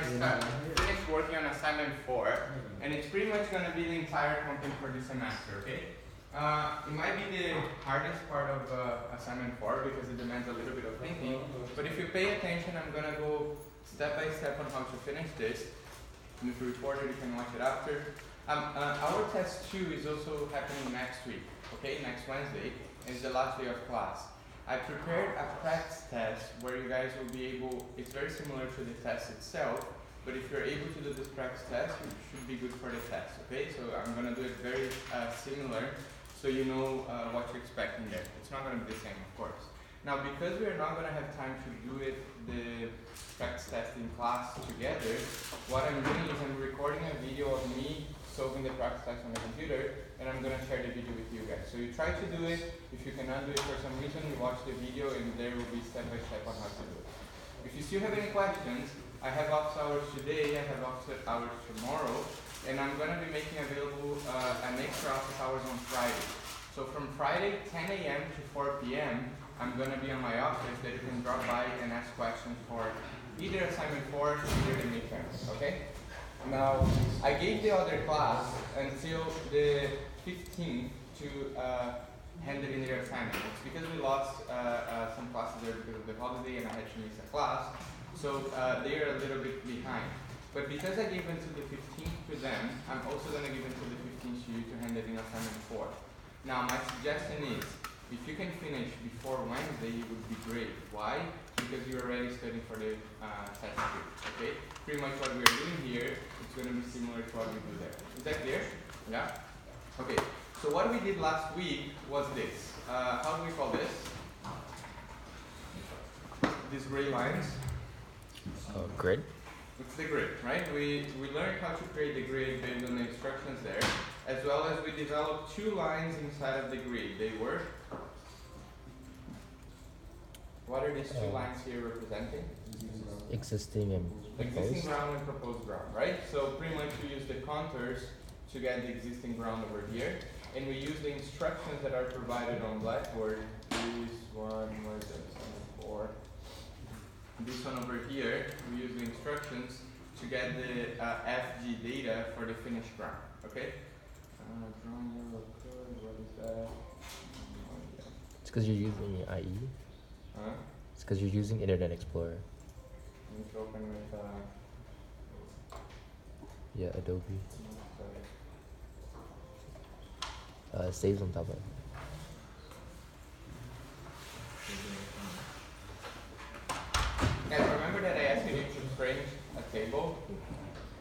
gonna start, finish working on assignment four, and it's pretty much gonna be the entire content for the semester, okay? Uh, it might be the hardest part of uh, assignment four because it demands a little bit of thinking, but if you pay attention, I'm gonna go step by step on how to finish this. And if you record it, you can watch it after. Um, uh, our test two is also happening next week, okay, next Wednesday, is the last day of class. I prepared a practice test where you guys will be able, it's very similar to the test itself, but if you're able to do this practice test, it should be good for the test, okay? So I'm gonna do it very uh, similar so you know uh, what you're expecting there. It's not gonna be the same, of course. Now, because we are not gonna have time to do it, the practice test in class together, what I'm doing is I'm recording a video of me solving the practice test on the computer, and I'm gonna share the video with you guys. So you try to do it, if you cannot do it for some reason, you watch the video and there will be step by step on how to do it. If you still have any questions, I have office hours today, I have office hours tomorrow, and I'm gonna be making available uh, an extra office hours on Friday. So from Friday 10 a.m. to 4 p.m., I'm gonna be on my office that you can drop by and ask questions for either assignment 4 or either the midterms, okay? Now, I gave the other class until the 15th to uh, hand it in their assignment. Because we lost uh, uh, some classes there because of the holiday and I had to miss a class. So uh, they are a little bit behind. But because I gave until the 15th to them, I'm also going to give until the 15th to you to hand it in assignment 4. Now, my suggestion is, if you can finish before Wednesday, it would be great. Why? Because you're already studying for the uh, test okay? Pretty much what we're doing here is going to be similar to what we do there. Is that clear? Yeah? Okay, so what we did last week was this. Uh, how do we call this? These gray lines. Oh, grid? It's the grid, right? We, we learned how to create the grid based on the instructions there, as well as we developed two lines inside of the grid. They were what are these two uh, lines here representing? Existing and proposed. Existing ground and proposed ground, right? So pretty much we use the contours to get the existing ground over here. And we use the instructions that are provided on Blackboard. This one, where is it? Four. This one over here, we use the instructions to get the uh, FG data for the finished ground, okay? Uh, drawing what is that? It's because you're using IE? Huh? It's because you're using Internet Explorer. Open with, uh, yeah, Adobe. Uh, saves on top of it. Guys, remember that I asked you to frame a table?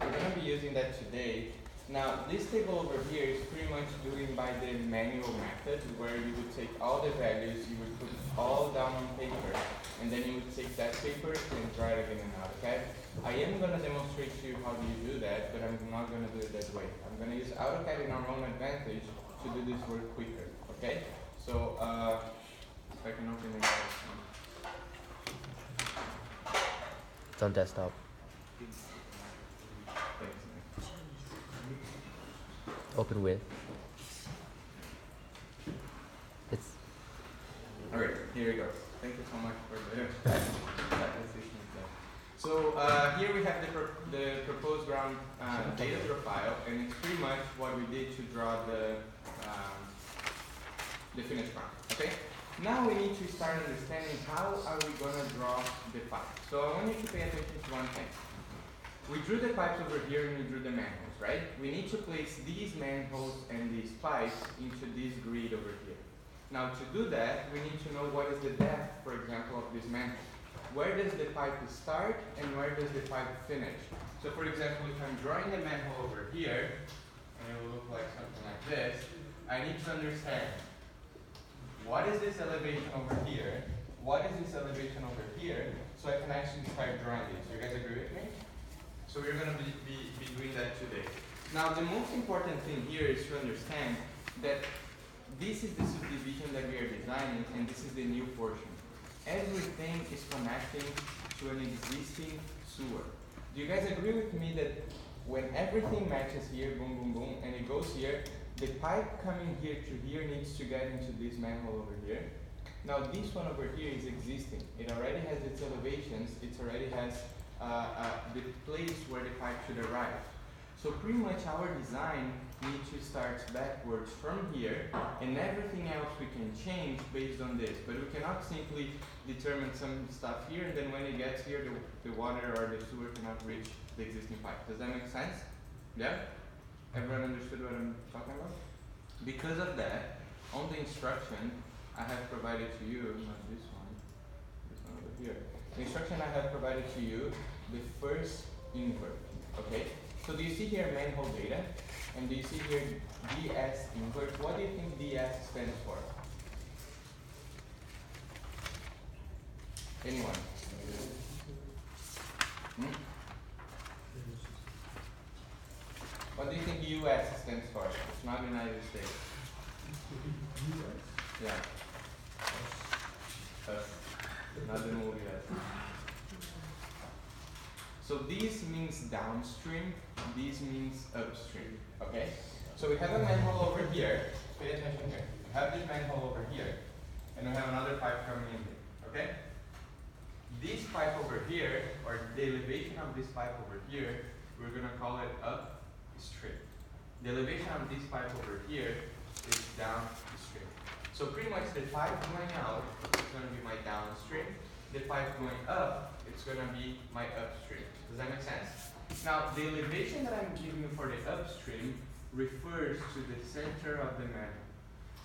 We're going to be using that today now, this table over here is pretty much doing by the manual method, where you would take all the values, you would put all down on paper, and then you would take that paper and draw it again and out, okay? I am going to demonstrate to you how you do that, but I'm not going to do it that way. I'm going to use AutoCAD in our own advantage to do this work quicker, okay? So, uh, if I can open it. It's on desktop. Open with. It's. Alright, here we go. Thank you so much for the So uh, here we have the, pro the proposed ground uh, data profile, and it's pretty much what we did to draw the um, the finished ground. Okay. Now we need to start understanding how are we gonna draw the pipe. So I want you to pay attention to one thing. We drew the pipes over here and we drew the manholes, right? We need to place these manholes and these pipes into this grid over here. Now to do that, we need to know what is the depth, for example, of this manhole. Where does the pipe start and where does the pipe finish? So for example, if I'm drawing the manhole over here, and it will look like something like this, I need to understand what is this elevation over here, what is this elevation over here, so I can actually start drawing these. You guys agree with me? So we're going to be, be, be doing that today. Now the most important thing here is to understand that this is the subdivision that we are designing and this is the new portion. Everything is connecting to an existing sewer. Do you guys agree with me that when everything matches here, boom, boom, boom, and it goes here, the pipe coming here to here needs to get into this manhole over here. Now this one over here is existing. It already has its elevations, it already has Uh, uh, the place where the pipe should arrive. So pretty much our design needs to start backwards from here, and everything else we can change based on this. But we cannot simply determine some stuff here, and then when it gets here, the, the water or the sewer cannot reach the existing pipe. Does that make sense? Yeah? Everyone understood what I'm talking about? Because of that, on the instruction I have provided to you, not this one, here. The instruction I have provided to you, the first invert, okay? So do you see here manhole data? And do you see here DS invert? What do you think DS stands for? Anyone? Hmm? What do you think US stands for? It's not United States. Yeah. Movie. So this means downstream, this means upstream. Okay? So we have a manhole over here. Pay attention here. We have this manhole over here, and we have another pipe coming in here. Okay? This pipe over here, or the elevation of this pipe over here, we're gonna call it upstream. The elevation of this pipe over here is downstream. So pretty much the pipe going out is gonna be my downstream. The pipe going up, it's gonna be my upstream. Does that make sense? Now, the elevation that I'm giving you for the upstream refers to the center of the manhole.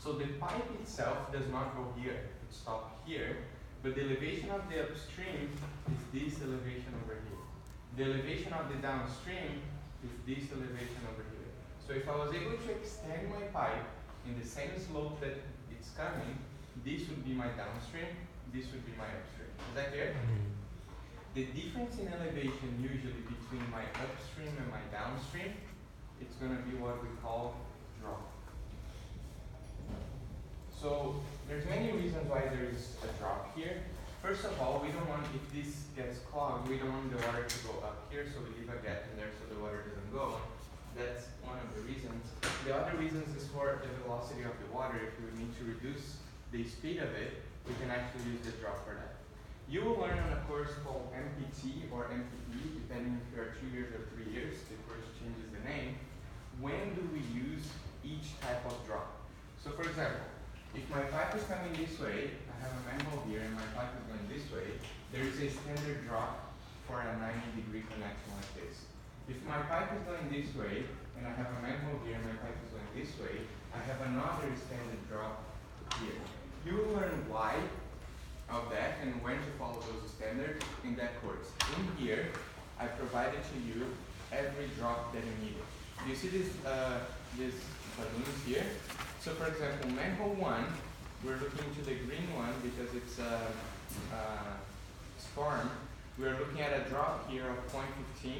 So the pipe itself does not go here, it stops here, but the elevation of the upstream is this elevation over here. The elevation of the downstream is this elevation over here. So if I was able to extend my pipe in the same slope that it's coming, this would be my downstream, this would be my upstream. Is that clear? Mm-hmm. The difference in elevation usually between my upstream and my downstream, it's gonna be what we call drop. So there's many reasons why there's a drop here. First of all, we don't want, if this gets clogged, we don't want the water to go up here, so we leave a gap in there so the water doesn't go. That's one of the reasons. The other reasons is for the velocity of the water. If we need to reduce the speed of it, we can actually use the drop for that. You will learn on a course called MPT or MPE, depending if you are two years or three years, the course changes the name. When do we use each type of drop? So for example, if my pipe is coming this way, I have a manhole here and my pipe is going this way, there is a standard drop for a 90 degree connection like this. If my pipe is going this way and I have a manhole here my pipe is going this way, I have another standard drop here. You will learn why of that and when to follow those standards in that course. In here, I provided to you every drop that you needed. You see this, uh, this balloons here? So for example, manhole one, we're looking to the green one because it's uh, uh, storm. We're looking at a drop here of 0.15, 0.15.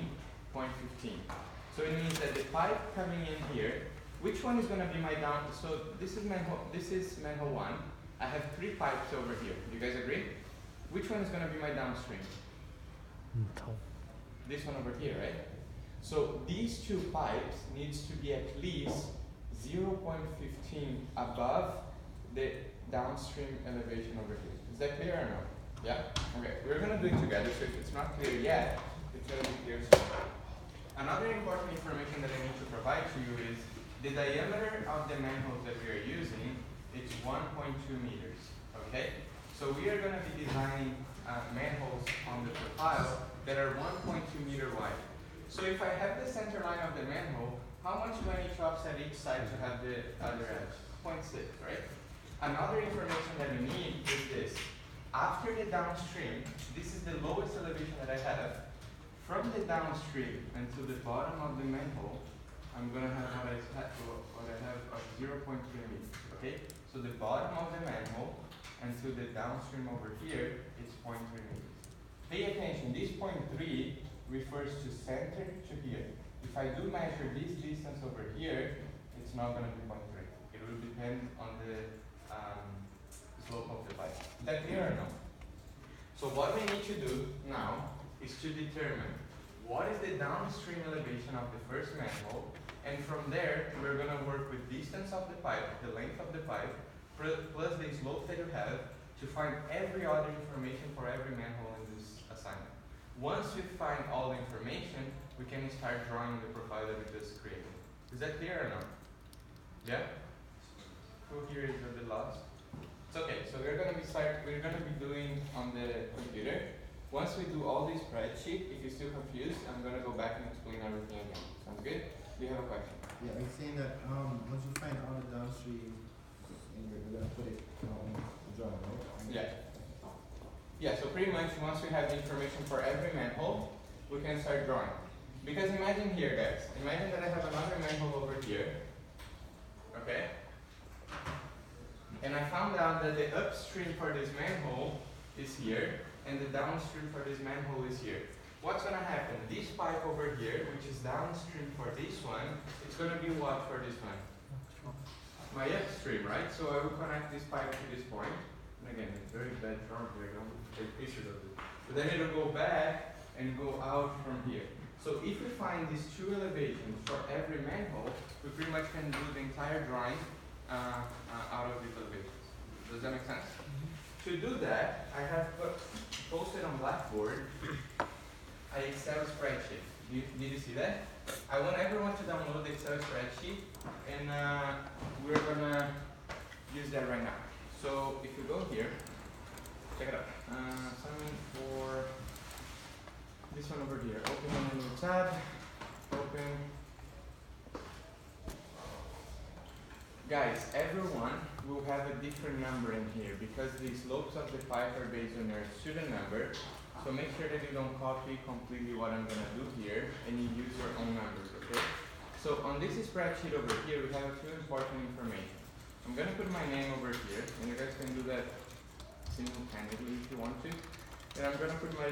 So it means that the pipe coming in here, which one is going to be my down? So this is manhole, this is manhole one. I have three pipes over here. Do you guys agree? Which one is going to be my downstream? This one over here, right? So these two pipes needs to be at least 0.15 above the downstream elevation over here. Is that clear or no? Yeah? Okay, we're gonna do it together, so if it's not clear yet, it's gonna be clear soon. Another important information that I need to provide to you is the diameter of the manholes that we are using it's 1.2 meters, okay? So we are gonna be designing uh, manholes on the profile that are 1.2 meter wide. So if I have the center line of the manhole, how much do I need to offset each side to have the other edge? 0.6, right? Another information that we need is this. After the downstream, this is the lowest elevation that I have. From the downstream until the bottom of the manhole, I'm gonna have what I have, what I have of 0.3 meters, okay? So the bottom of the manhole until the downstream over here is 0.3 meters. Pay attention, this 0.3 refers to center to here. If I do measure this distance over here, it's not to be 0.3. It will depend on the um, slope of the pipe. Is that clear or no? So what we need to do now is to determine what is the downstream elevation of the first manhole, and from there we're going to work with distance of the pipe, the length of the pipe, plus the slope that you have to find every other information for every manhole in this assignment. Once we find all the information, we can start drawing the profile that we just created. Is that clear or no? Yeah? Who here is a bit lost? It's okay, so we're gonna be start we're gonna be doing on the computer. Once we do all these spreadsheet, if you're still confused, I'm gonna go back and explain everything again. Sounds good? Do you have a question? Yeah, I'm saying that um, once you find all the downstream, and you're, you're gonna put it um, drawing, right? Yeah. Yeah, so pretty much once we have the information for every manhole, we can start drawing. Because imagine here guys, imagine that I have another manhole over here. Okay? And I found out that the upstream for this manhole is here, and the downstream for this manhole is here. What's gonna happen? This pipe over here, which is downstream for this one, it's gonna be what for this one? My upstream, right? So I will connect this pipe to this point. And again, it's very bad drawing here, don't take pictures of it. But then it'll go back and go out from here. So if we find these two elevations for every manhole, we pretty much can do the entire drawing uh, uh, out of these elevations. Does that make sense? To do that, I have posted on Blackboard an Excel spreadsheet. Did, did you see that? I want everyone to download the Excel spreadsheet, and uh, we're gonna use that right now. So if you go here, check it out. Uh, for this one over here. Open a new tab. Open. Guys, everyone will have a different number in here because the slopes of the pipe are based on your student number. So make sure that you don't copy completely what I'm gonna do here and you use your own numbers, okay? So on this spreadsheet over here, we have a few important information. I'm gonna put my name over here, and you guys can do that single-handedly if you want to. And I'm gonna put my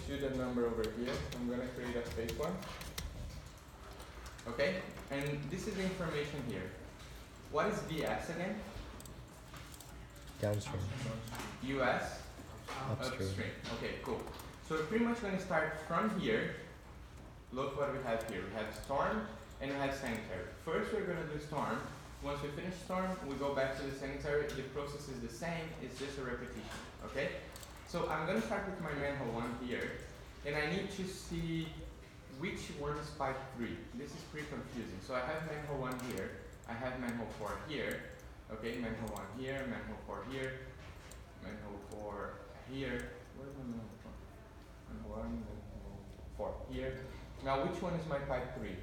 student number over here. I'm gonna create a fake one. Okay? And this is the information here. What is DS again? Downstream. US Upstream. Okay, cool. So we're pretty much going to start from here. Look what we have here. We have storm and we have sanitary. First, we're going to do storm. Once we finish storm, we go back to the sanitary. The process is the same. It's just a repetition. Okay. So I'm going to start with my manhole one here, and I need to see which one is pipe three. This is pretty confusing. So I have manhole one here. I have manhole four here. Okay, manhole one here, manhole four here, manhole four here. Where's my manhole four? Manhole one, manhole four here. Now, which one is my pipe three?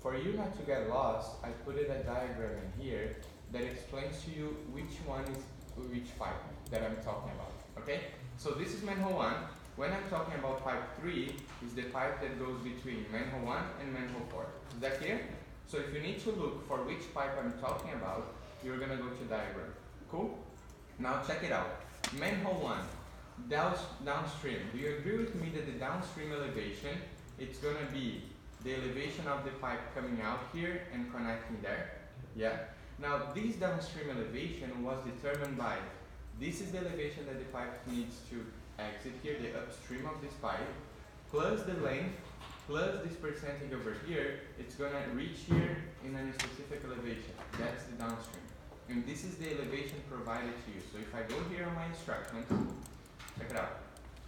For you not to get lost, I put it a diagram in here that explains to you which one is which pipe that I'm talking about. Okay? So this is manhole one. When I'm talking about pipe three, is the pipe that goes between manhole one and manhole four. Is that clear? So if you need to look for which pipe I'm talking about, you're gonna go to diagram. Cool? Now check it out. Manhole one, down, downstream. Do you agree with me that the downstream elevation, it's gonna be the elevation of the pipe coming out here and connecting there? Yeah? Now this downstream elevation was determined by, this is the elevation that the pipe needs to exit here, the upstream of this pipe, plus the length, plus this percentage over here, it's gonna reach here in a specific elevation. That's the downstream. And this is the elevation provided to you. So if I go here on my instructions, check it out.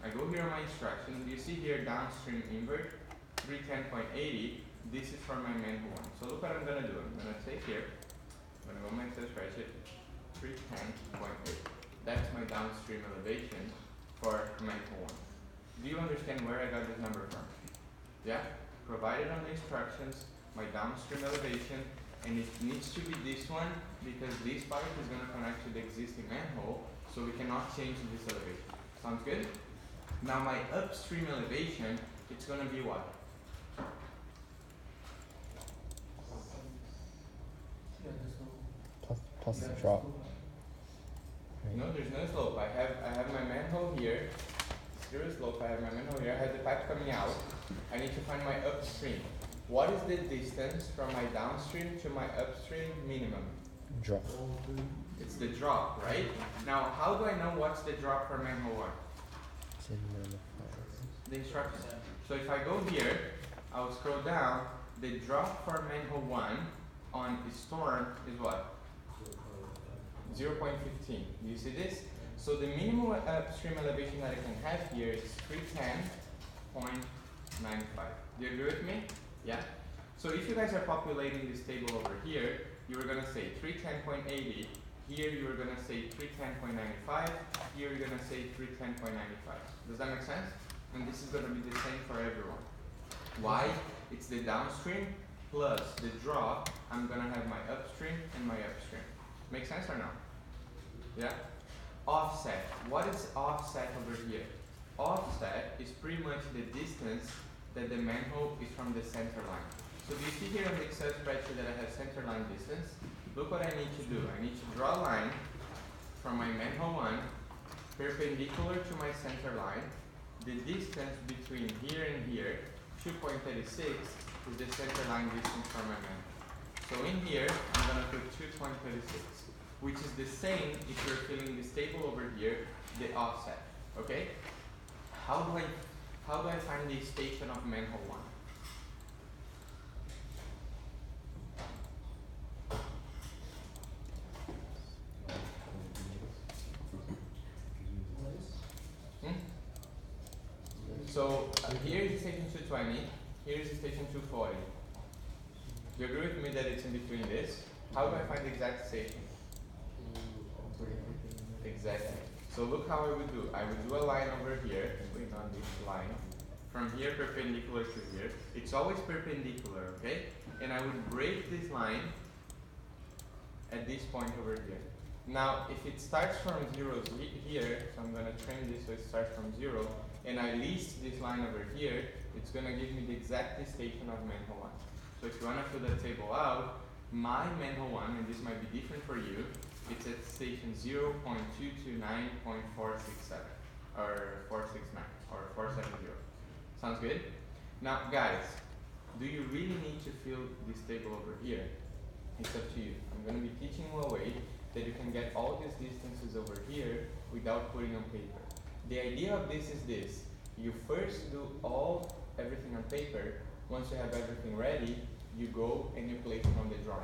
I go here on my instructions, you see here downstream invert, 310.80, this is for my main one. So look what I'm gonna do. I'm gonna take here, I'm gonna go my Excel spreadsheet, 310.8. That's my downstream elevation for manhole one. Do you understand where I got this number from? Yeah? Provided on the instructions, my downstream elevation, and it needs to be this one because this pipe is gonna connect to the existing manhole, so we cannot change this elevation. Sounds good? Now my upstream elevation, it's gonna be what? Plus, plus the drop. No, there's no slope. I have I have my manhole here. Zero slope. I have my manhole here. I have the pipe coming out. I need to find my upstream. What is the distance from my downstream to my upstream minimum? Drop. It's the drop, right? Now, how do I know what's the drop for manhole one? The. The instructions. So if I go here, I'll scroll down. The drop for manhole one on the storm is what? 0.15. Do you see this? So the minimum upstream elevation that I can have here is 310.95. Do you agree with me? Yeah? So if you guys are populating this table over here, you are gonna say 310.80, here you are gonna say 310.95, here you're gonna say 310.95. Does that make sense? And this is gonna be the same for everyone. Why? It's the downstream plus the drop. I'm gonna have my upstream and my upstream. Make sense or no? Yeah? Offset. What is offset over here? Offset is pretty much the distance that the manhole is from the center line. So do you see here on the Excel spreadsheet that I have center line distance? Look what I need to do. I need to draw a line from my manhole 1 perpendicular to my center line. The distance between here and here, 2.36, is the center line distance from my manhole. So in here, I'm going to put 2.36, which is the same if you're filling this table over here, the offset. Okay? How do I how do I find the station of manhole 1? Hmm? So uh, here is station 220, here is station 240. You agree with me that it's in between this? How do I find the exact station? Exactly. So look how I would do. I would do a line over here, wait on this line, from here perpendicular to here. It's always perpendicular, okay? And I would break this line at this point over here. Now, if it starts from zero here, so I'm gonna trim this so it starts from zero, and I list this line over here, it's gonna give me the exact station of manhole one. So if you wanna fill that table out, my manhole one, and this might be different for you, it's at station zero point two two nine point four six seven, or four six nine, or four seven zero. Sounds good? Now, guys, do you really need to fill this table over here? It's up to you. I'm gonna be teaching you a way that you can get all these distances over here without putting on paper. The idea of this is this. You first do all, everything on paper. Once you have everything ready, you go and you place it on the drawing.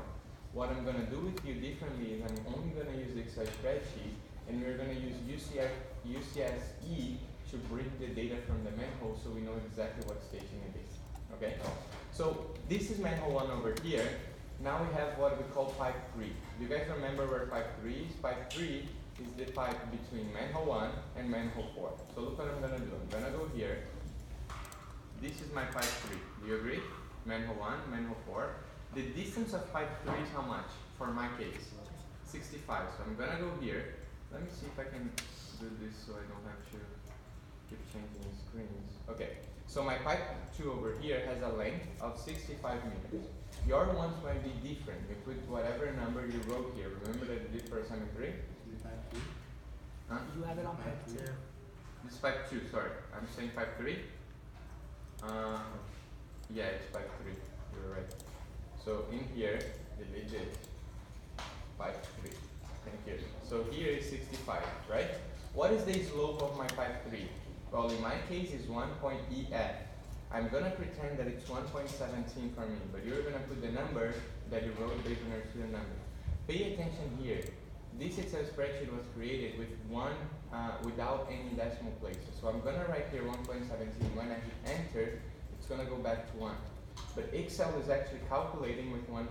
What I'm gonna do with you differently is I'm only gonna use the Excel spreadsheet and we're gonna use UCS, UCSE to bring the data from the manhole so we know exactly what station it is. Okay? So this is manhole one over here. Now we have what we call pipe three. Do you guys remember where pipe three is? Pipe three is the pipe between manhole one and manhole four. So look what I'm gonna do. I'm gonna go here. This is my pipe three. Do you agree? Manhole one, manhole four. The distance of pipe three is how much for my case? 65. So I'm gonna go here. Let me see if I can do this so I don't have to keep changing the screens. Okay. So my pipe two over here has a length of 65 meters. Your ones might be different. You put whatever number you wrote here. Remember that you did for assignment three? Huh? You have it on pipe two. This is pipe two, sorry. I'm saying pipe three. Uh, yeah, it's pipe three. You're right. So in here, delete it. Pipe three. Thank you. So here is 65, right? What is the slope of my pipe three? Well, in my case, it's 1.EF. I'm gonna pretend that it's 1.17 for me, but you're gonna put the number that you wrote based on your student number. Pay attention here. This Excel spreadsheet was created with one, uh, without any decimal places. So I'm gonna write here 1.17. When I hit enter, it's gonna go back to one. But Excel is actually calculating with 1.17.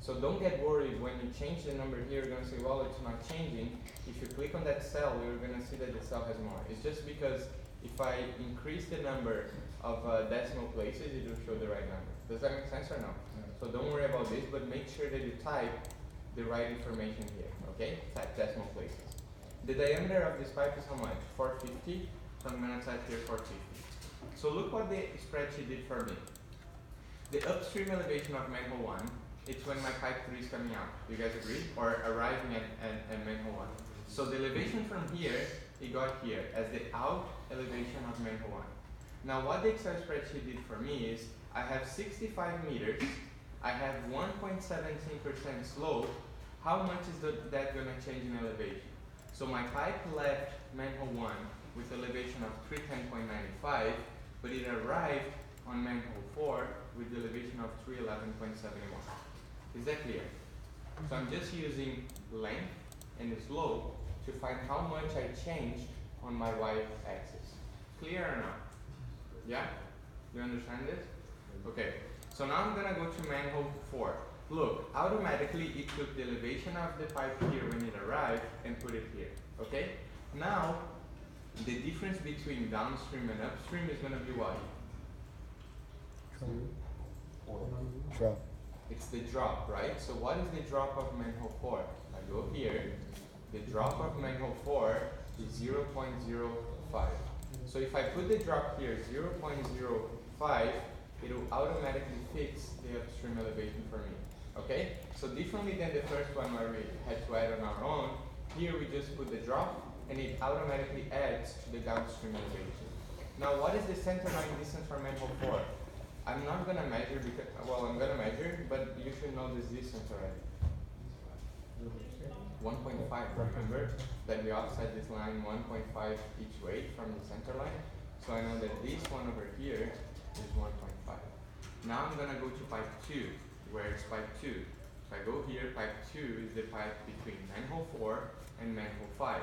So don't get worried when you change the number here, you're gonna say, well, it's not changing. If you click on that cell, you're gonna see that the cell has more. It's just because if I increase the number of uh, decimal places, it will show the right number. Does that make sense or no? So don't worry about this, but make sure that you type the right information here, okay? Type decimal places. The diameter of this pipe is how much? 450, so I'm gonna type here 450. So look what the spreadsheet did for me. The upstream elevation of manhole 1, it's when my pipe 3 is coming out. You guys agree? Or arriving at, at, at manhole 1. So the elevation from here, it got here as the out elevation of manhole 1. Now what the Excel spreadsheet did for me is, I have 65 meters, I have 1.17% slope, how much is the, that gonna change in elevation? So my pipe left manhole 1 with elevation of 310.95, but it arrived on manhole 4 with the elevation of 311.71. Is that clear? So I'm just using length and slope to to find how much I changed on my y-axis. Clear or not? Yeah? You understand this? Okay. So now I'm gonna go to manhole 4. Look, automatically it took the elevation of the pipe here when it arrived and put it here. Okay? Now, the difference between downstream and upstream is gonna be what? Drop. It's the drop, right? So what is the drop of manhole 4? I go here, the drop of manhole 4 is 0.05. So if I put the drop here 0.05, it will automatically fix the upstream elevation for me. Okay? So differently than the first one where we had to add on our own, here we just put the drop and it automatically adds to the downstream elevation. Now what is the center line distance for manhole 4? I'm not gonna measure because, well I'm gonna measure, but you should know this distance already. 1.5, remember? That we offset this line 1.5 each way from the center line. So I know that this one over here is 1.5. Now I'm gonna go to pipe 2, where it's pipe 2. If I go here, pipe 2 is the pipe between manhole 4 and manhole 5.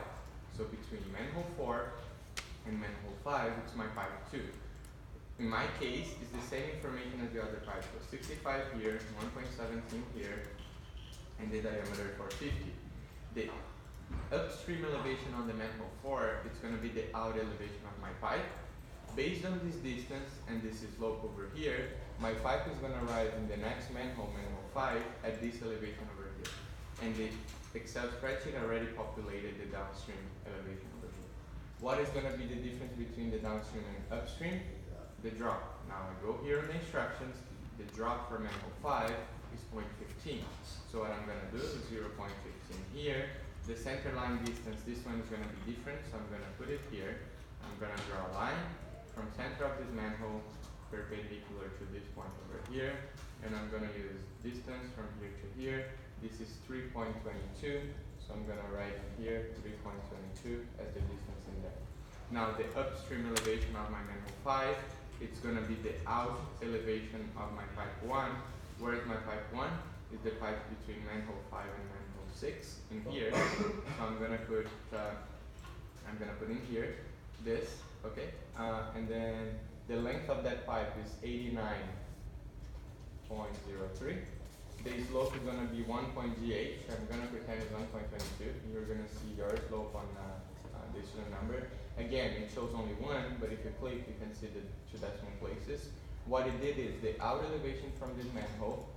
So between manhole 4 and manhole 5, it's my pipe 2. In my case, it's the same information as the other pipe. So 65 here, 1.17 here, and the diameter 450. The upstream elevation on the manhole 4 it's going to be the out elevation of my pipe. Based on this distance and this slope over here, my pipe is going to arrive in the next manhole, manhole 5, at this elevation over here. And the Excel spreadsheet already populated the downstream elevation over here. What is going to be the difference between the downstream and upstream? The drop. Now I go here in the instructions, the drop for manhole 5 is 0.15. So what I'm going to do is 0.15 here. The center line distance, this one is going to be different, so I'm going to put it here. I'm going to draw a line from center of this manhole perpendicular to this point over here. And I'm going to use distance from here to here. This is 3.22, so I'm going to write here 3.22 as the distance in there. Now the upstream elevation of my manhole 5, it's going to be the out elevation of my pipe 1. Where is my pipe 1? Is the pipe between manhole 5 and manhole 6 in here. so I'm going to put, uh, I'm going to put in here this, okay? Uh, and then the length of that pipe is 89.03. The slope is going to be 1.gh. I'm going to pretend it's 1.22. You're going to see your slope on uh, uh, number. Again, it shows only one, but if you click, you can see the two decimal places. What it did is the out elevation from this manhole,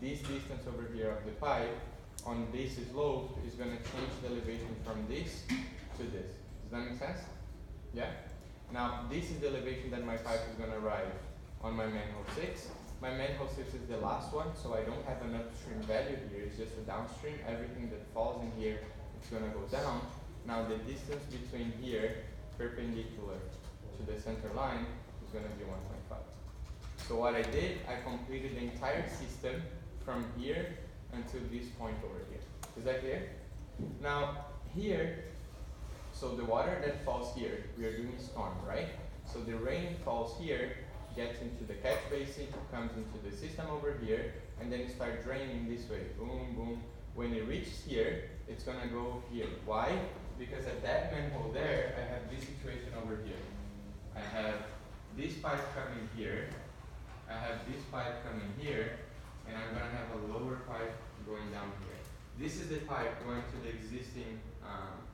this distance over here of the pipe, on this slope is going to change the elevation from this to this. Does that make sense? Yeah? Now, this is the elevation that my pipe is going to arrive on my manhole 6. My manhole 6 is the last one, so I don't have an upstream value here, it's just a downstream. Everything that falls in here, it's going to go down. Now, the distance between here, perpendicular to the center line, is going to be 1.5. So what I did, I completed the entire system from here until this point over here. Is that clear? Now, here, so the water that falls here, we are doing storm, right? So the rain falls here, gets into the catch basin, comes into the system over here, and then it starts draining this way. Boom, boom. When it reaches here, it's gonna go here. Why? Because at that manhole there, I have this situation over here. I have this pipe coming here, I have this pipe coming here, and I'm gonna have a lower pipe going down here. This is the pipe going to the existing, um,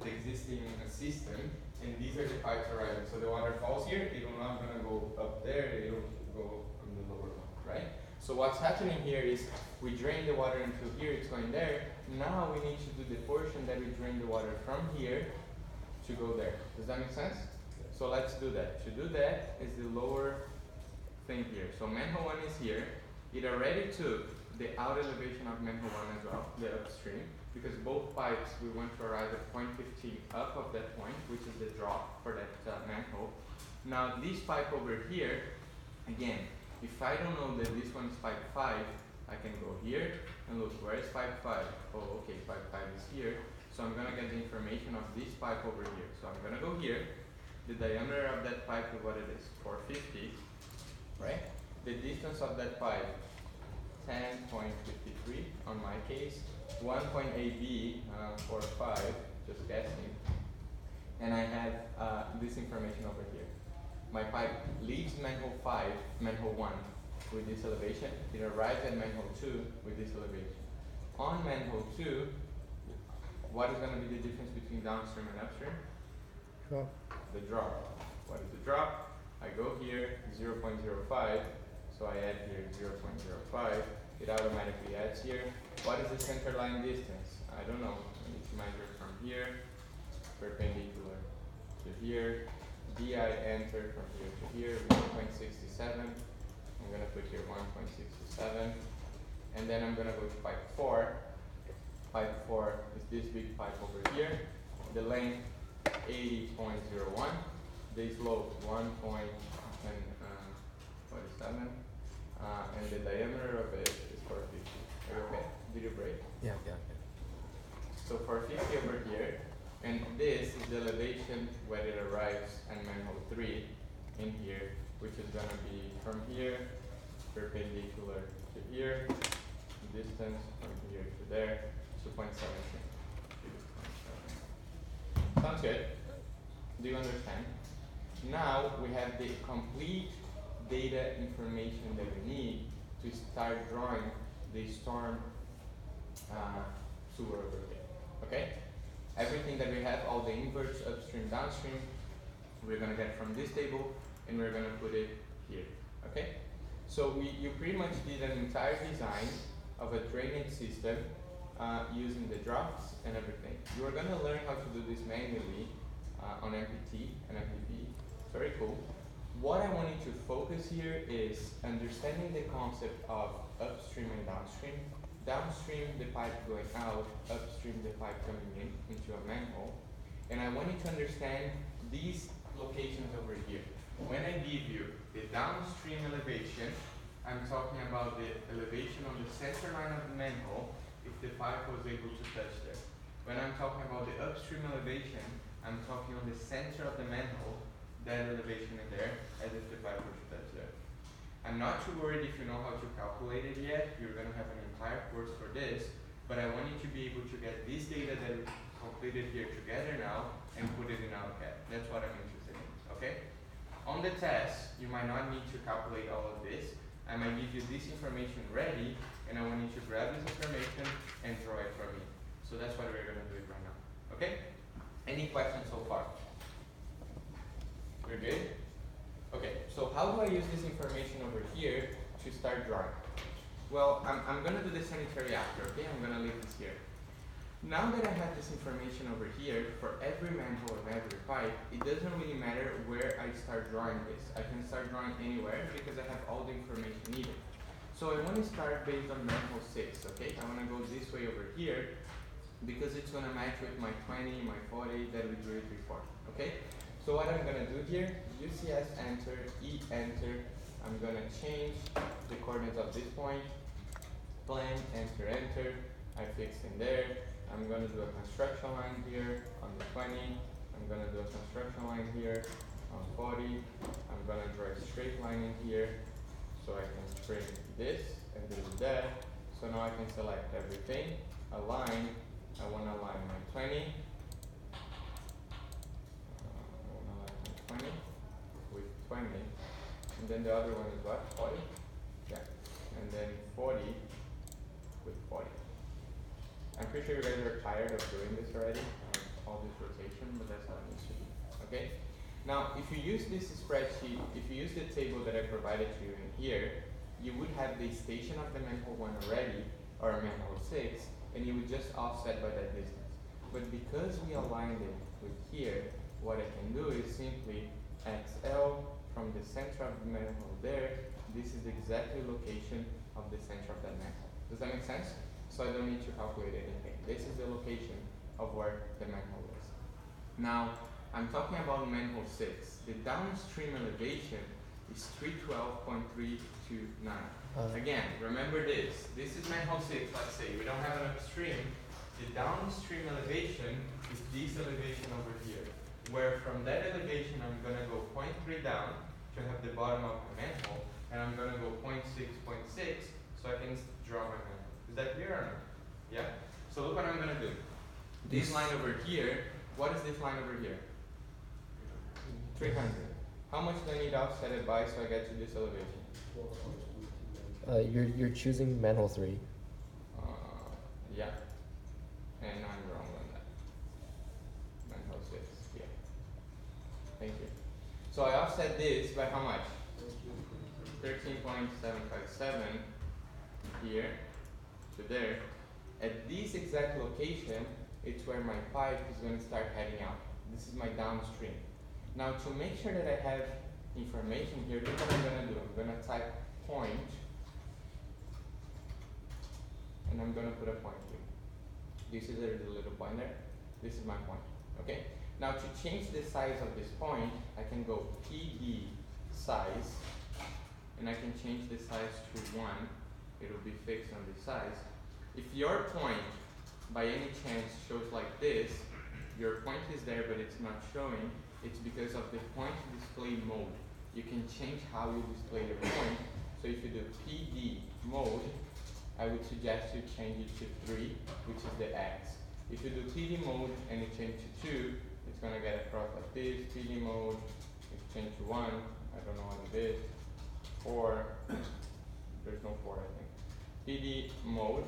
the existing system, and these are the pipes arriving. So the water falls here, it will not gonna go up there, it will go on the lower one, right? So what's happening here is we drain the water into here, it's going there. Now we need to do the portion that we drain the water from here to go there. Does that make sense? So let's do that. To do that is the lower thing here. So manhole 1 is here. It already took the out elevation of manhole 1 as well, the upstream, because both pipes we want to arrive at 0.15 up of that point, which is the drop for that uh, manhole. Now this pipe over here, again, if I don't know that this one is pipe 5, I can go here and look, where is pipe 5? Oh, okay, pipe 5 is here. So I'm gonna get the information of this pipe over here. So I'm gonna go here. The diameter of that pipe is what it is, 450, right? The distance of that pipe, 10.53 on my case. 1.8b uh, for 5 just guessing. And I have uh, this information over here. My pipe leaves manhole 5, manhole 1 with this elevation. It arrives at manhole 2 with this elevation. On manhole 2, what is going to be the difference between downstream and upstream? Drop. The drop. What is the drop? I go here, 0.05, so I add here 0.05. It automatically adds here. What is the center line distance? I don't know. I need to measure from here, perpendicular to here. DI enter from here to here, 1.67. I'm gonna put here 1.67. And then I'm gonna go to pipe 4. Pipe 4 is this big pipe over here. The length 80.01. The slope 1.47. Uh, and the diameter of it is 450. Okay? Did you break? Yeah, yeah, yeah. So 450 over here, and this is the elevation where it arrives at manhole 3 in here, which is gonna be from here, perpendicular to here, distance from here to there, 2.17. Sounds good. Do you understand? Now we have the complete data information that we need to start drawing the storm uh, sewer over here. Okay? Everything that we have, all the inverts, upstream, downstream, we're gonna get from this table and we're gonna put it here. Okay? So we, you pretty much did an entire design of a drainage system uh, using the drops and everything. You are gonna learn how to do this manually uh, on MPT and MPP. Very cool. What I want you to focus here is understanding the concept of upstream and downstream. Downstream, the pipe going out, upstream, the pipe coming in into a manhole. And I want you to understand these locations over here. When I give you the downstream elevation, I'm talking about the elevation on the center line of the manhole if the pipe was able to touch there. When I'm talking about the upstream elevation, I'm talking on the center of the manhole, that elevation in there, as if the pipe were to touch there. I'm not too worried if you know how to calculate it yet, you're gonna have an entire course for this, but I want you to be able to get this data that we completed here together now and put it in AutoCAD. That's what I'm interested in, okay? On the test, you might not need to calculate all of this. I might give you this information ready, and I want you to grab this information and draw it for me. So that's what we're gonna do it right now, okay? Any questions so far? We're good? Okay, so how do I use this information over here to start drawing? Well, I'm, I'm gonna do the sanitary after, okay? I'm gonna leave this here. Now that I have this information over here, for every manhole and every pipe, it doesn't really matter where I start drawing this. I can start drawing anywhere because I have all the information needed. So I want to start based on manhole 6, okay? I want to go this way over here because it's going to match with my 20, my 40 that we drew it before, okay? So what I'm going to do here, UCS enter, E enter, I'm going to change the coordinates of this point, plan, enter, enter, I fix in there, I'm going to do a construction line here on the 20, I'm going to do a construction line here on 40, I'm going to draw a straight line in here, so I can print this and do that. So now I can select everything, align, I want to align my 20, uh, 20 with 20, and then the other one is what, 40? Yeah, and then 40 with 40. I'm pretty sure you guys are tired of doing this already, um, all this rotation, but that's not an issue. okay? Now, if you use this spreadsheet, if you use the table that I provided to you in here, you would have the station of the manhole 1 already, or manhole 6, and you would just offset by that distance. But because we aligned it with here, what I can do is simply XL from the center of the manhole there, this is exactly location of the center of that manhole. Does that make sense? So I don't need to calculate anything. This is the location of where the manhole is. Now, I'm talking about manhole 6. The downstream elevation is 312.329. Uh. Again, remember this. This is manhole 6, let's say. We don't have an upstream. The downstream elevation is this elevation over here. Where from that elevation, I'm going to go 0.3 down to have the bottom of my manhole. And I'm going to go 0.6, 0.6, so I can draw my manhole. Is that clear or not? Yeah? So look what I'm going to do. This This- line over here, what is this line over here? 300. How much do I need to offset it by so I get to this elevation? Uh, you're you're choosing manhole three. Uh, yeah. And I'm wrong on that. Manhole 6, yeah. Thank you. So I offset this by how much? 13.757 here to there. At this exact location, it's where my pipe is going to start heading out. This is my downstream. Now to make sure that I have information here, look what I'm going to do. I'm going to type point, and I'm going to put a point here. This is a little point there? This is my point, okay? Now to change the size of this point, I can go PD size, and I can change the size to one. It'll be fixed on this size. If your point, by any chance, shows like this, your point is there but it's not showing, it's because of the point display mode. You can change how you display your point. So if you do PD mode, I would suggest you change it to 3, which is the X. If you do PD mode and you change to 2, it's gonna get across like this. PD mode, if you change to 1, I don't know what it is. 4, there's no 4 I think. PD mode,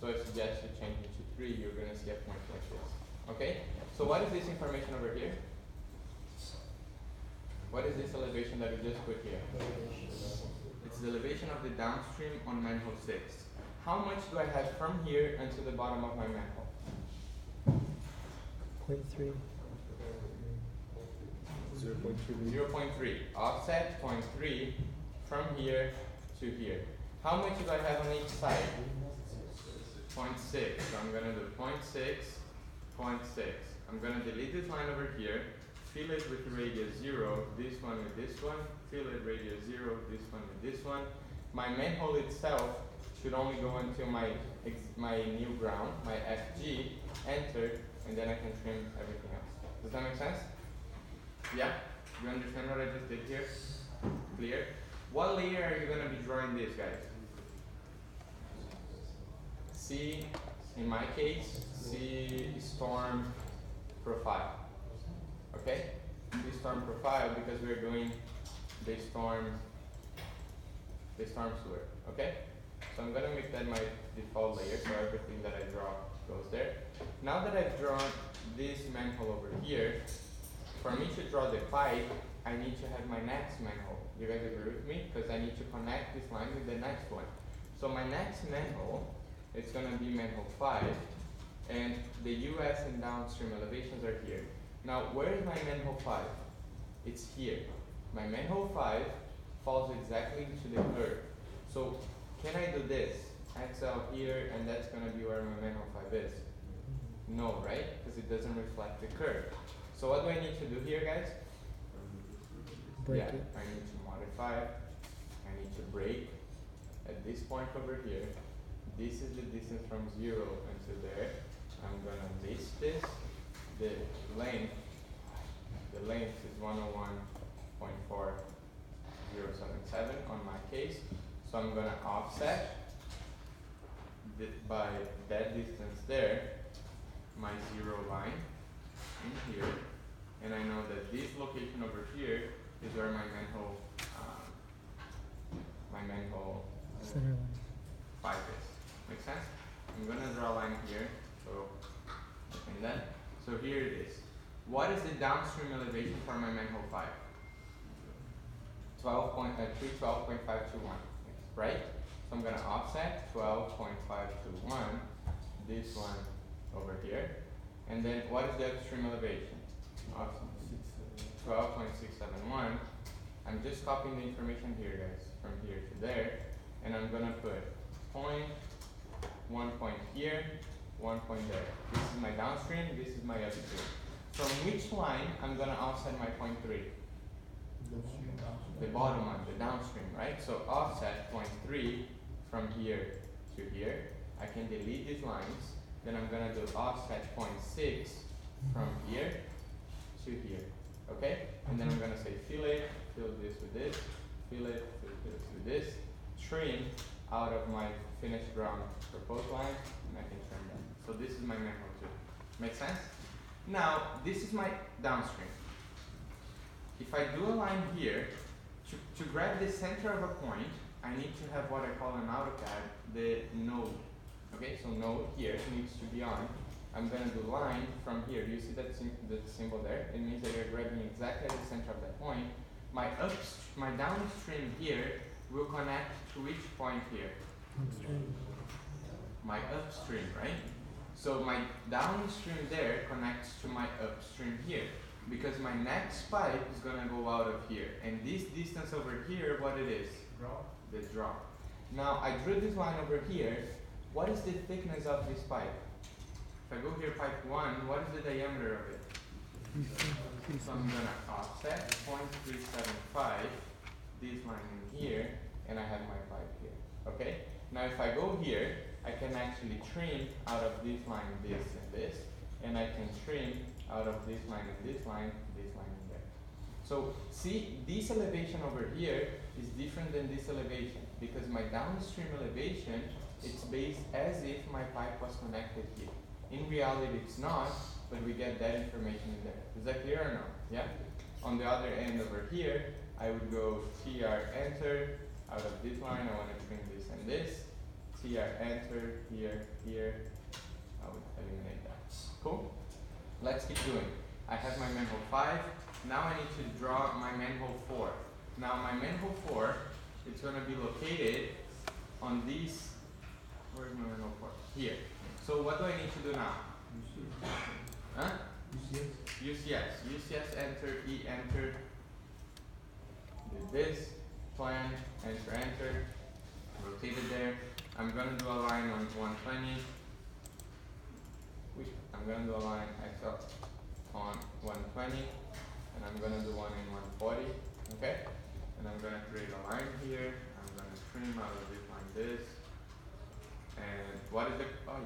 so I suggest you change it to 3, you're gonna see a point like this. Okay? So what is this information over here? What is this elevation that we just put here? It's the elevation of the downstream on manhole 6. How much do I have from here until the bottom of my manhole? Point 0.3. Zero point three. 0.3. Offset 0.3 from here to here. How much do I have on each side? 0.6. So I'm gonna do 0.6, 0.6. I'm gonna delete this line over here, fill it with radius 0, this one with this one, fill it radius 0, this one with this one. My manhole itself should only go until my my new ground, my FG, enter, and then I can trim everything else. Does that make sense? Yeah? You understand what I just did here? Clear? What layer are you gonna be drawing this, guys? See, in my case, see storm profile. Okay? See storm profile because we're doing the storm, the storm sewer. Okay? So I'm gonna make that my default layer so everything that I draw goes there. Now that I've drawn this manhole over here, for me to draw the pipe, I need to have my next manhole. You guys agree with me? Because I need to connect this line with the next one. So my next manhole, it's gonna be manhole five, and the US and downstream elevations are here. Now, where is my manhole five? It's here. My manhole five falls exactly into the curve. So, can I do this? XL here, and that's gonna be where my manhole five is. No, right? Because it doesn't reflect the curve. So what do I need to do here, guys? Break yeah, it. I need to modify. I need to break at this point over here. This is the distance from zero until there. I'm gonna list this. The length, the length is 101.4077 on my case. So I'm gonna offset by that distance there, my zero line in here. And I know that this location over here is where my manhole, um, my manhole five is. Make sense? I'm gonna draw a line here, so, and then, so here it is. What is the downstream elevation for my manhole five? Twelve point, uh, three twelve point five two one, right? So I'm offset point five two one, this one over here. And then what is the upstream elevation? Seven one. I'm just copying the information here, guys, from here to there, and I'm gonna put point, one point here, one point there. This is my downstream, this is my upstream. From which line I'm gonna offset my point three? The bottom one, the downstream, right? So offset point three from here to here. I can delete these lines. Then I'm gonna do offset point six from here to here. Okay? And then I'm gonna say fill it, fill this with this, fill it, fill this with this, trim out of my finished ground proposed line, and I can trim that. So this is my manhole two. Make sense? Now, this is my downstream. If I do a line here, to, to grab the center of a point, I need to have what I call in AutoCAD the node. Okay, so node here needs to be on. I'm gonna do line from here. You see that, that symbol there? It means that you're grabbing exactly the center of that point. My up, my downstream here will connect to which point here? My upstream, right? So my downstream there connects to my upstream here. Because my next pipe is gonna go out of here. And this distance over here, what it is? Drop. The drop. Now I drew this line over here. What is the thickness of this pipe? If I go here pipe one, what is the diameter of it? So I'm gonna offset 0.375, this line in here, and I have my pipe here, okay? Now if I go here, I can actually trim out of this line this and this, and I can trim out of this line and this line, this line and there. So see, this elevation over here is different than this elevation, because my downstream elevation, it's based as if my pipe was connected here. In reality, it's not, but we get that information in there. Is that clear or no? Yeah? On the other end over here, I would go TR enter, out of this line, I want to trim this and this. TR enter, here, here, I would eliminate that. Cool? Let's keep doing. I have my manhole 5, now I need to draw my manhole 4. Now my manhole 4, it's going to be located on these, where's my manhole 4? Here. So what do I need to do now? Huh? UCS. UCS enter, E enter. Did this, plan, enter, enter. Rotate it there. I'm gonna do a line on 120. Wait, I'm gonna do a line XL on 120. And I'm gonna do one in 140. Okay? And I'm gonna create a line here. I'm gonna trim out of bit like this. And what is the, oh,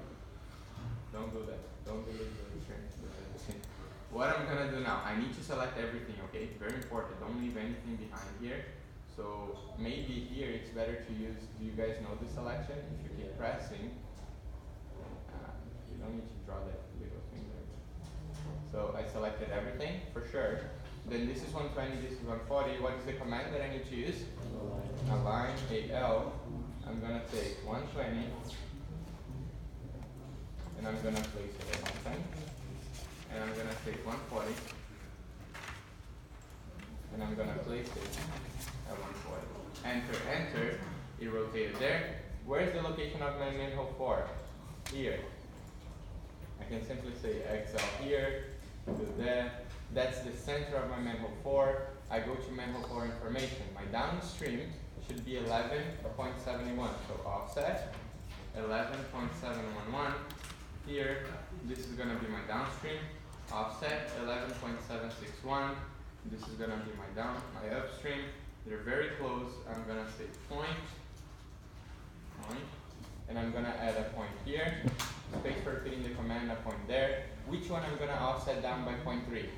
don't do that. Don't do it. What I'm gonna do now, I need to select everything, okay? Very important, don't leave anything behind here. So maybe here it's better to use, do you guys know the selection? If you keep pressing, uh, you don't need to draw that little thing there. So I selected everything, for sure. Then this is 120, this is 140. What is the command that I need to use? Align AL. I'm gonna take 120, and I'm gonna place it at 120 and I'm gonna take 140 and I'm gonna place it at 140. Enter, enter, it rotated there. Where's the location of my manhole 4? Here. I can simply say XL here, do that. That's the center of my manhole 4. I go to manhole 4 information. My downstream should be 11.71. So offset 11.711. Here, this is going to be my downstream offset 11.761. This is gonna be my down, my upstream. They're very close. I'm gonna say point, point, and I'm gonna add a point here. Space for repeating the command, a point there. Which one I'm gonna offset down by point three?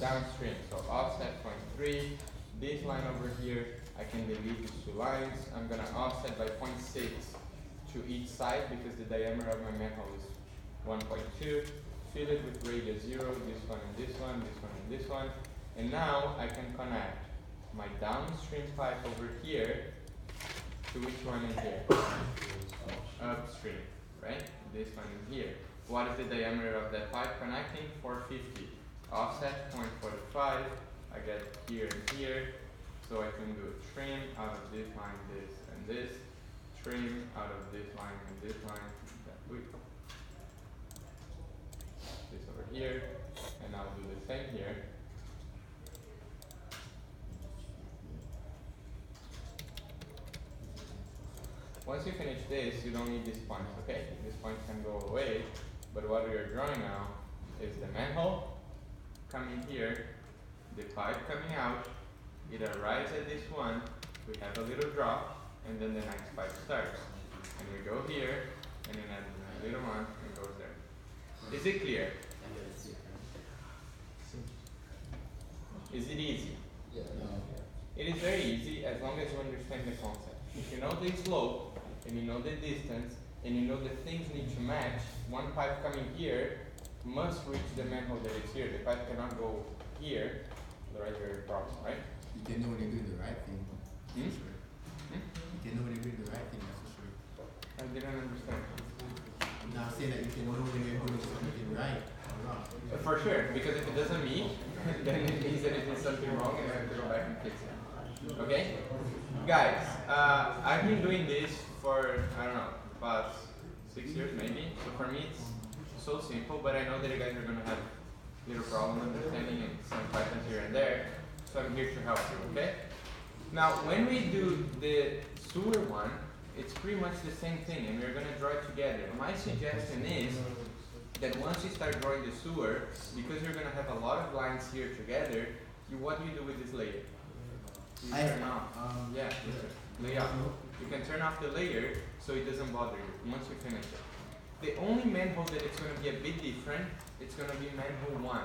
Downstream. So offset point three. This line over here, I can delete these two lines. I'm gonna offset by 0.6 to each side because the diameter of my manhole is 1.2 fill it with radius 0, this one and this one, this one and this one. And now I can connect my downstream pipe over here to which one is here? Upstream, right? This one is here. What is the diameter of that pipe connecting? 450. Offset 0.45. I get here and here. So I can do a trim out of this line, this and this. Trim out of this line and this line. This over here, and I'll do the same here. Once you finish this, you don't need this point, okay? This point can go away, but what we are drawing now is the manhole coming here, the pipe coming out, it arrives at this one, we have a little drop, and then the next pipe starts. And we go here, and then a little one, and goes there. Is it clear? Is it easy? Yeah. No. It is very easy as long as you understand the concept. If you know the slope, and you know the distance, and you know the things need to match, one pipe coming here must reach the manhole that is here. The pipe cannot go here. The right here problem, right? You can know when you're doing the right thing. Hmm? Sure. Hmm? You can know when you're doing the right thing, that's for sure. I didn't understand. Now I'm saying that you can know when you're doing something right or wrong. Uh, For sure, because if it doesn't meet, then it means that it did something wrong and I have to go back and fix it. Okay? Guys, uh, I've been doing this for, I don't know, past six years maybe. So for me it's so simple, but I know that you guys are gonna have little problem understanding and some questions here and there. So I'm here to help you, okay? Now, when we do the sewer one, it's pretty much the same thing and we're gonna draw it together. My suggestion is that once you start drawing the sewer, because you're gonna have a lot of lines here together, you, what do you do with this layer? You I- turn off. Um, Yeah, layout. You can turn off the layer so it doesn't bother you once you finish it. The only manhole that it's gonna be a bit different, it's gonna be manhole one.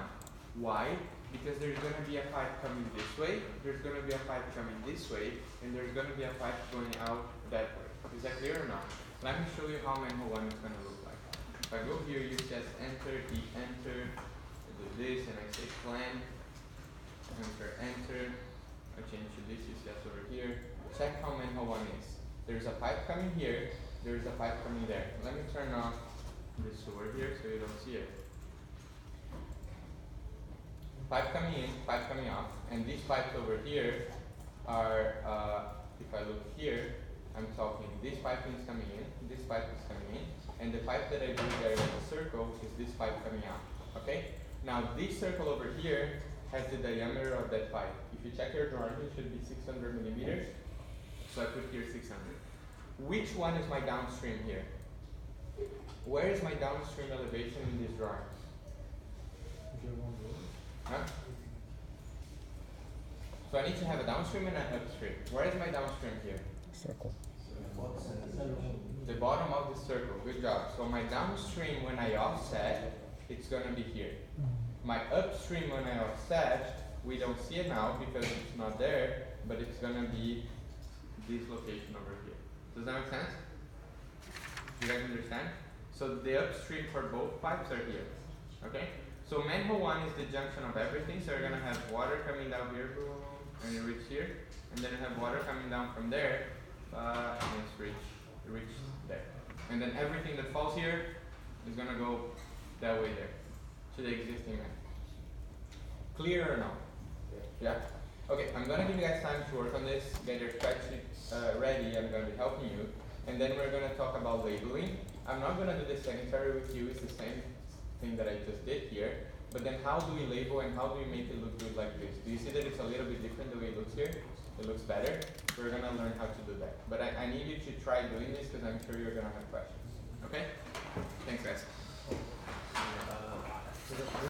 Why? Because there's gonna be a pipe coming this way, there's gonna be a pipe coming this way, and there's gonna be a pipe going out that way. Is that clear or not? Let me show you how manhole one is gonna look like. If I go here, you just enter, hit enter, I do this, and I say plan, enter, enter, I change to this, see that's over here. Check how manhole one is. There's a pipe coming here, there's a pipe coming there. Let me turn off the sewer here so you don't see it. Pipe coming in, pipe coming off, and these pipes over here are, uh, if I look here, I'm talking, this pipe is coming in, this pipe is coming in, and the pipe that I drew there in a circle is this pipe coming out, okay? Now, this circle over here has the diameter of that pipe. If you check your drawing, it should be six hundred millimeters, so I put here six hundred. Which one is my downstream here? Where is my downstream elevation in this drawing? Huh? So I need to have a downstream and an upstream. Where is my downstream here? Circle. The bottom of the circle. Good job. So my downstream when I offset, it's gonna be here. Mm-hmm. My upstream when I offset, we don't see it now because it's not there, but it's gonna be this location over here. Does that make sense? You guys understand? So the upstream for both pipes are here. Okay? So manhole one is the junction of everything, so you're gonna have water coming down here, boom, and you reach here, and then you have water coming down from there, uh, and it's reach, reach there. And then everything that falls here is gonna go that way there, to the existing man. Clear or no? Yeah? Okay, I'm gonna give you guys time to work on this, get your spreadsheet uh, ready, I'm gonna be helping you, and then we're gonna talk about labeling. I'm not gonna do the sanitary with you, it's the same thing that I just did here, but then how do we label and how do we make it look good like this? Do you see that it's a little bit different the way it looks here? It looks better, we're gonna learn how to do that. But I, I need you to try doing this because I'm sure you're gonna have questions, okay? Thanks guys.